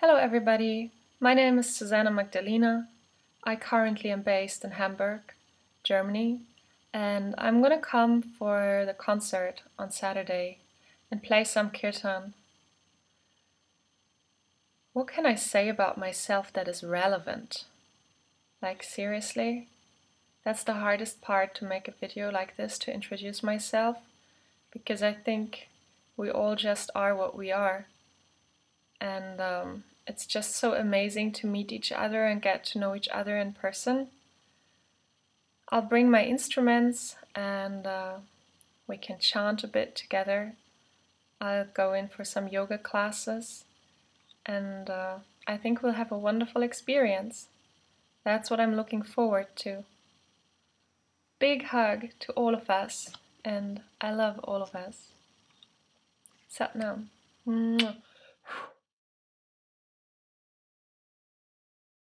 Hello everybody, my name is Susanna Magdalena. I currently am based in Hamburg, Germany, and I'm gonna come for the concert on Saturday and play some kirtan. What can I say about myself that is relevant? Like seriously? That's the hardest part to make a video like this to introduce myself because I think we all just are what we are and um, it's just so amazing to meet each other and get to know each other in person. I'll bring my instruments and uh, we can chant a bit together. I'll go in for some yoga classes and uh, I think we'll have a wonderful experience. That's what I'm looking forward to. Big hug to all of us and I love all of us. Satnam. Mwah.